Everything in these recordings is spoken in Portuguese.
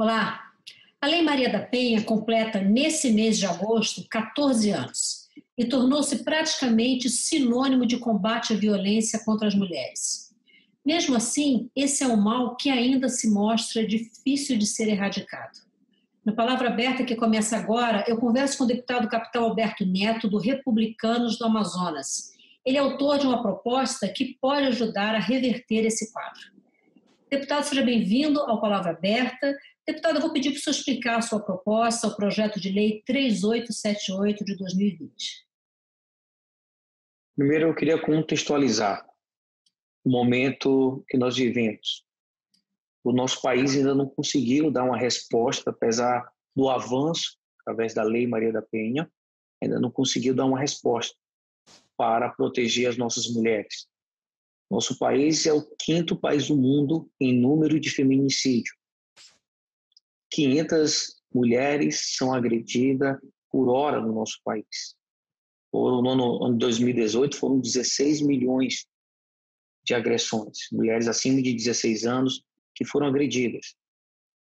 Olá. A Lei Maria da Penha completa nesse mês de agosto 14 anos e tornou-se praticamente sinônimo de combate à violência contra as mulheres. Mesmo assim, esse é um mal que ainda se mostra difícil de ser erradicado. Na palavra aberta que começa agora, eu converso com o deputado Capitão Alberto Neto, do Republicanos do Amazonas. Ele é autor de uma proposta que pode ajudar a reverter esse quadro. Deputado, seja bem-vindo ao Palavra Aberta. Deputado, eu vou pedir para o senhor explicar a sua proposta, o projeto de lei 3878 de 2020. Primeiro, eu queria contextualizar o momento que nós vivemos o nosso país ainda não conseguiu dar uma resposta, apesar do avanço através da Lei Maria da Penha, ainda não conseguiu dar uma resposta para proteger as nossas mulheres. Nosso país é o quinto país do mundo em número de feminicídio. 500 mulheres são agredidas por hora no nosso país. No ano, ano 2018 foram 16 milhões de agressões. Mulheres acima de 16 anos que foram agredidas.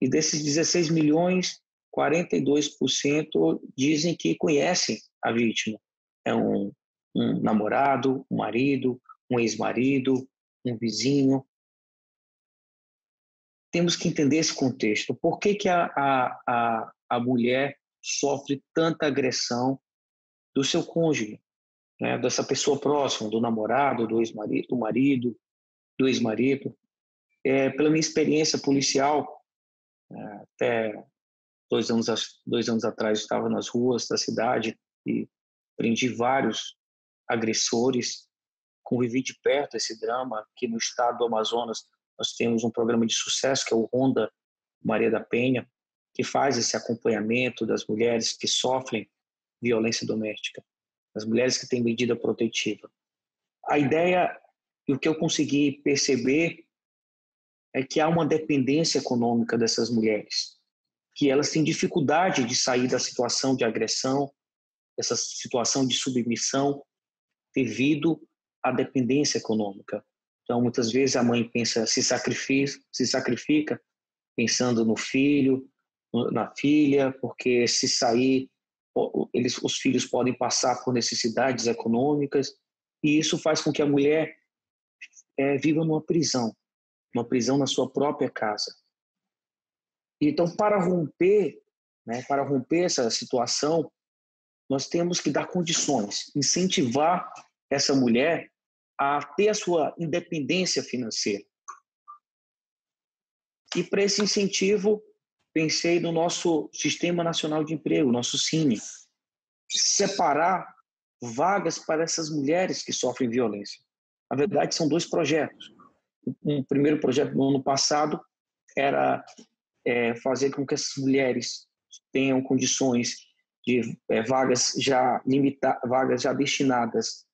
E desses 16 milhões, 42% dizem que conhecem a vítima. É um, um namorado, um marido, um ex-marido, um vizinho. Temos que entender esse contexto. Por que, que a, a, a, mulher sofre tanta agressão do seu cônjuge, né? dessa pessoa próxima, do namorado, do ex-marido, do marido, do ex-marido? é, pela minha experiência policial, é, até dois anos, dois anos atrás estava nas ruas da cidade e prendi vários agressores, convivi de perto esse drama, que no estado do Amazonas nós temos um programa de sucesso que é o Ronda Maria da Penha, que faz esse acompanhamento das mulheres que sofrem violência doméstica, das mulheres que têm medida protetiva. A ideia e o que eu consegui perceber é que há uma dependência econômica dessas mulheres, que elas têm dificuldade de sair da situação de agressão, dessa situação de submissão, devido à dependência econômica. Então, muitas vezes a mãe pensa, se sacrifica, se sacrifica pensando no filho, na filha, porque se sair, eles, os filhos podem passar por necessidades econômicas, e isso faz com que a mulher é, viva numa prisão uma prisão na sua própria casa. Então, para romper, né, para romper essa situação, nós temos que dar condições, incentivar essa mulher a ter a sua independência financeira. E para esse incentivo, pensei no nosso Sistema Nacional de Emprego, nosso CINE, separar vagas para essas mulheres que sofrem violência. Na verdade, são dois projetos um primeiro projeto no ano passado era é, fazer com que as mulheres tenham condições de é, vagas já limita, vagas já destinadas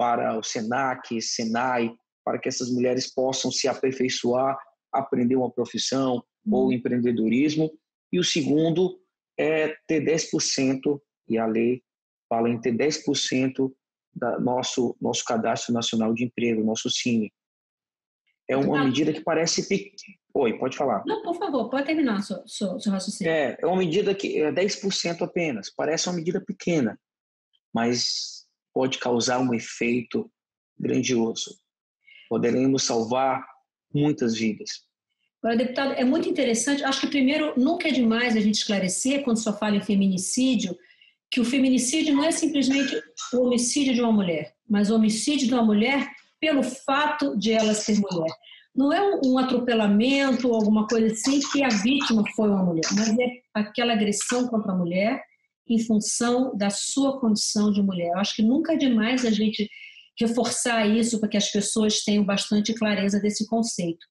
para o Senac, Senai, para que essas mulheres possam se aperfeiçoar, aprender uma profissão uhum. ou empreendedorismo. E o segundo é ter 10%, e a lei fala em ter 10% da nosso nosso cadastro nacional de emprego, nosso CINE. É uma medida que parece pequena. Oi, pode falar. Não, por favor, pode terminar seu, seu, seu raciocínio. É, é uma medida que é 10% apenas. Parece uma medida pequena, mas pode causar um efeito grandioso. Poderemos salvar muitas vidas. Agora, deputado, é muito interessante. Acho que, primeiro, nunca é demais a gente esclarecer, quando só fala em feminicídio, que o feminicídio não é simplesmente o homicídio de uma mulher, mas o homicídio de uma mulher pelo fato de ela ser mulher. Não é um, atropelamento ou alguma coisa assim que a vítima foi uma mulher, mas é aquela agressão contra a mulher em função da sua condição de mulher. Eu acho que nunca é demais a gente reforçar isso para que as pessoas tenham bastante clareza desse conceito.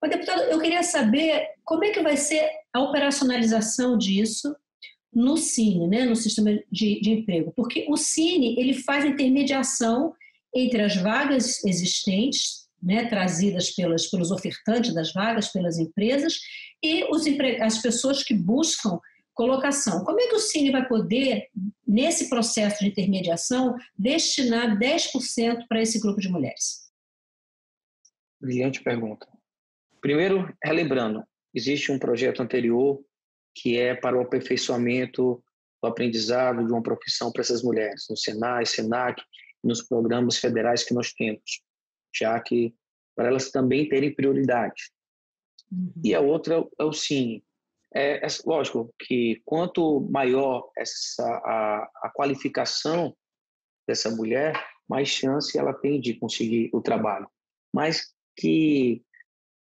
Mas, deputado, eu queria saber como é que vai ser a operacionalização disso no Cine, né, no sistema de, de emprego, porque o Cine ele faz intermediação entre as vagas existentes, né, trazidas pelas, pelos ofertantes das vagas, pelas empresas, e os, as pessoas que buscam colocação. Como é que o Cine vai poder, nesse processo de intermediação, destinar 10% para esse grupo de mulheres? Brilhante pergunta. Primeiro, relembrando, existe um projeto anterior que é para o aperfeiçoamento do aprendizado de uma profissão para essas mulheres, no Senai, Senac, nos programas federais que nós temos, já que para elas também terem prioridade. Uhum. E a outra é o sim. É, é, lógico que quanto maior essa a, a qualificação dessa mulher, mais chance ela tem de conseguir o trabalho. Mas que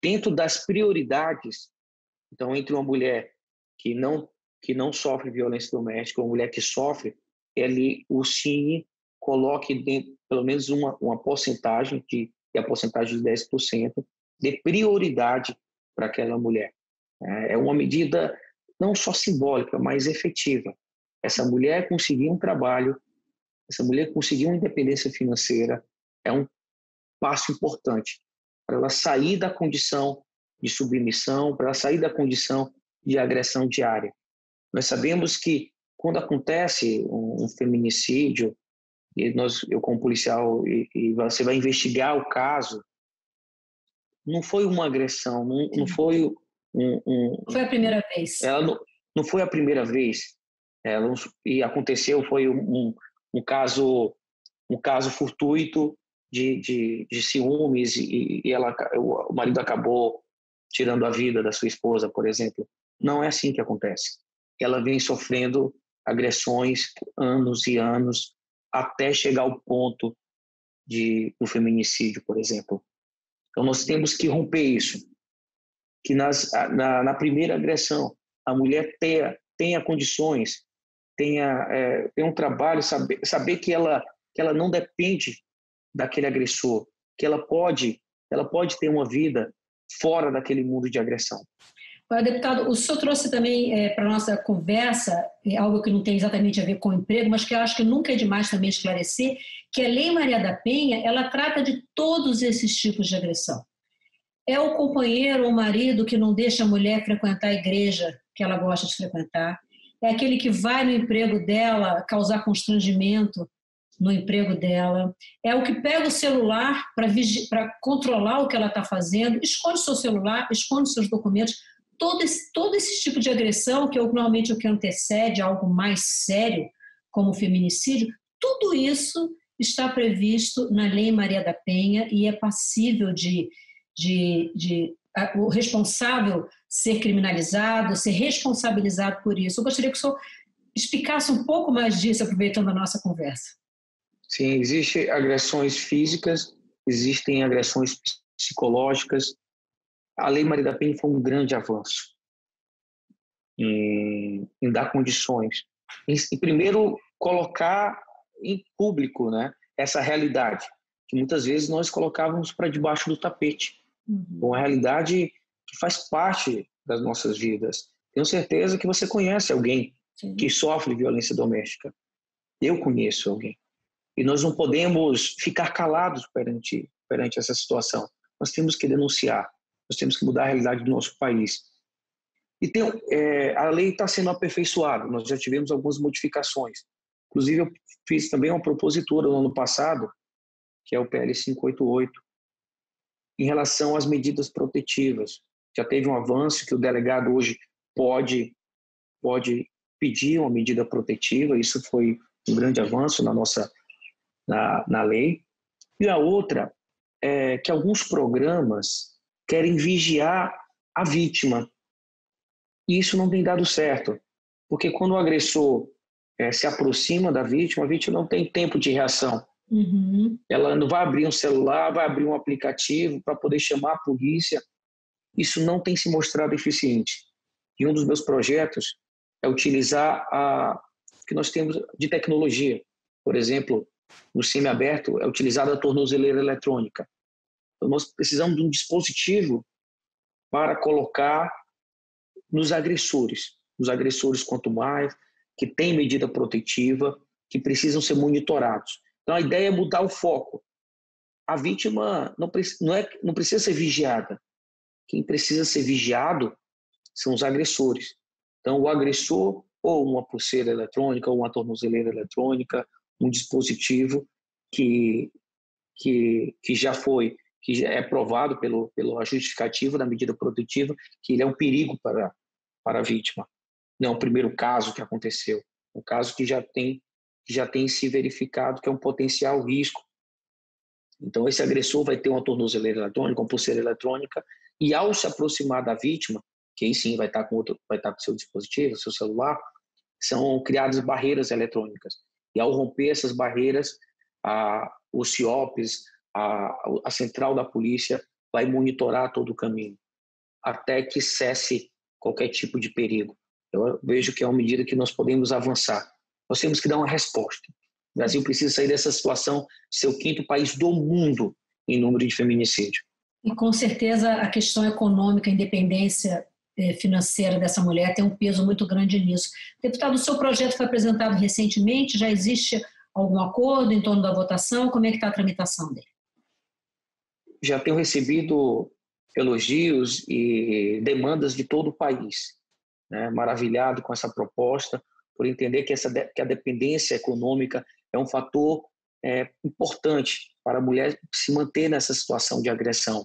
dentro das prioridades, então entre uma mulher que não que não sofre violência doméstica, uma mulher que sofre, ele o Cine coloque dentro, pelo menos uma uma porcentagem de a porcentagem de 10% de prioridade para aquela mulher. É, é uma medida não só simbólica, mas efetiva. Essa mulher conseguir um trabalho, essa mulher conseguir uma independência financeira, é um passo importante para ela sair da condição de submissão, para ela sair da condição de agressão diária. Nós sabemos que quando acontece um, feminicídio, e nós, eu como policial, e, e, você vai investigar o caso, não foi uma agressão, não, não foi um, um, Foi a primeira vez. Ela não, não foi a primeira vez. Ela, e aconteceu, foi um, um caso um caso fortuito de, de, de ciúmes e, e ela, o marido acabou tirando a vida da sua esposa, por exemplo. Não é assim que acontece. Ela vem sofrendo agressões anos e anos até chegar ao ponto de, do feminicídio, por exemplo. Então, nós temos que romper isso. Que nas, na, na primeira agressão, a mulher tenha, tenha condições, tenha, é, tenha um trabalho, saber, saber que, ela, que ela não depende daquele agressor, que ela pode, ela pode ter uma vida fora daquele mundo de agressão. Deputado, o senhor trouxe também é, para a nossa conversa é, algo que não tem exatamente a ver com o emprego, mas que eu acho que nunca é demais também esclarecer, que a Lei Maria da Penha, ela trata de todos esses tipos de agressão. É o companheiro ou marido que não deixa a mulher frequentar a igreja que ela gosta de frequentar, é aquele que vai no emprego dela causar constrangimento no emprego dela, é o que pega o celular para controlar o que ela está fazendo, esconde seu celular, esconde seus documentos, todo esse, todo esse tipo de agressão, que é normalmente o que antecede algo mais sério, como o feminicídio, tudo isso está previsto na Lei Maria da Penha e é passível de, de, de a, o responsável ser criminalizado, ser responsabilizado por isso. Eu gostaria que o senhor explicasse um pouco mais disso, aproveitando a nossa conversa. Sim, existem agressões físicas, existem agressões psicológicas, a Lei Maria da Penha foi um grande avanço em, em dar condições. Em, em, primeiro, colocar em público né, essa realidade, que muitas vezes nós colocávamos para debaixo do tapete. Uhum. Uma realidade que faz parte das nossas vidas. Tenho certeza que você conhece alguém Sim. que sofre violência doméstica. Eu conheço alguém. E nós não podemos ficar calados perante, perante essa situação. Nós temos que denunciar. Nós temos que mudar a realidade do nosso país. E tem, é, a lei está sendo aperfeiçoada, nós já tivemos algumas modificações. Inclusive, eu fiz também uma propositura no ano passado, que é o PL 588, em relação às medidas protetivas. Já teve um avanço que o delegado hoje pode, pode pedir uma medida protetiva, isso foi um grande avanço na nossa na, na lei. E a outra é que alguns programas querem vigiar a vítima. E isso não tem dado certo, porque quando o agressor é, se aproxima da vítima, a vítima não tem tempo de reação. Uhum. Ela não vai abrir um celular, vai abrir um aplicativo para poder chamar a polícia. Isso não tem se mostrado eficiente. E um dos meus projetos é utilizar a que nós temos de tecnologia. Por exemplo, no semiaberto é utilizada a tornozeleira eletrônica. Então, nós precisamos de um dispositivo para colocar nos agressores, nos agressores quanto mais, que têm medida protetiva, que precisam ser monitorados. Então, a ideia é mudar o foco. A vítima não, não, é, não precisa ser vigiada. Quem precisa ser vigiado são os agressores. Então, o agressor, ou uma pulseira eletrônica, ou uma tornozeleira eletrônica, um dispositivo que, que, que já foi que é provado pelo, pelo justificativo da medida produtiva que ele é um perigo para, para a vítima. Não é o primeiro caso que aconteceu, um caso que já tem, já tem se verificado que é um potencial risco. Então, esse agressor vai ter uma tornozeleira eletrônica, uma pulseira eletrônica, e ao se aproximar da vítima, que aí sim vai estar com outro, vai estar com seu dispositivo, seu celular, são criadas barreiras eletrônicas. E ao romper essas barreiras, a, os CIOPs, a, a central da polícia vai monitorar todo o caminho, até que cesse qualquer tipo de perigo. Eu vejo que é uma medida que nós podemos avançar. Nós temos que dar uma resposta. O Brasil precisa sair dessa situação de ser o quinto país do mundo em número de feminicídio. E com certeza a questão econômica, a independência eh, financeira dessa mulher tem um peso muito grande nisso. Deputado, o seu projeto foi apresentado recentemente, já existe algum acordo em torno da votação? Como é que está a tramitação dele? Já tenho recebido elogios e demandas de todo o país. Né? Maravilhado com essa proposta, por entender que, essa, que a dependência econômica é um fator é, importante para a mulher se manter nessa situação de agressão.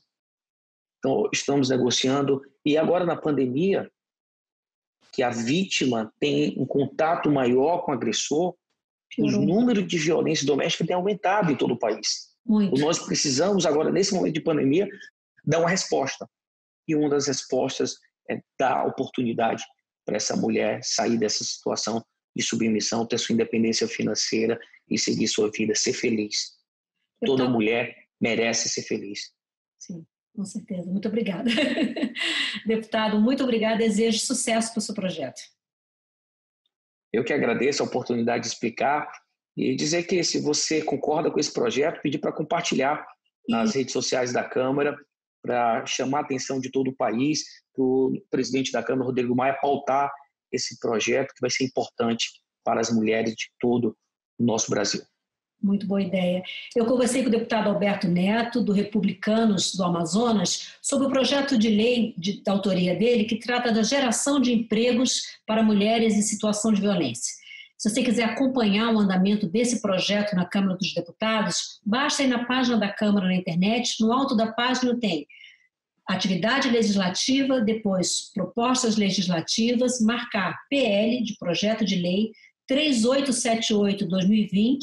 Então, estamos negociando. E agora, na pandemia, que a vítima tem um contato maior com o agressor, o número de violência doméstica tem aumentado em todo o país. Muito. Nós precisamos, agora, nesse momento de pandemia, dar uma resposta. E uma das respostas é dar oportunidade para essa mulher sair dessa situação de submissão, ter sua independência financeira e seguir sua vida, ser feliz. Toda mulher merece ser feliz. Sim. Com certeza. Muito obrigada. Deputado, muito obrigada. Desejo sucesso para o seu projeto. Eu que agradeço a oportunidade de explicar e dizer que se você concorda com esse projeto, pedir para compartilhar nas redes sociais da Câmara, para chamar a atenção de todo o país, para o presidente da Câmara, Rodrigo Maia, pautar esse projeto que vai ser importante para as mulheres de todo o nosso Brasil. Muito boa ideia. Eu conversei com o deputado Alberto Neto, do Republicanos do Amazonas, sobre o projeto de lei de, da autoria dele que trata da geração de empregos para mulheres em situação de violência. Se você quiser acompanhar o andamento desse projeto na Câmara dos Deputados, basta ir na página da Câmara na internet. No alto da página tem atividade legislativa, depois propostas legislativas, marcar PL de projeto de lei 3878-2020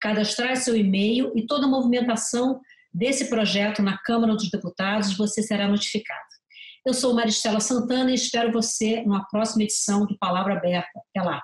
cadastrar seu e-mail e toda a movimentação desse projeto na Câmara dos Deputados, você será notificado. Eu sou Maristela Santana e espero você numa próxima edição do Palavra Aberta. Até lá.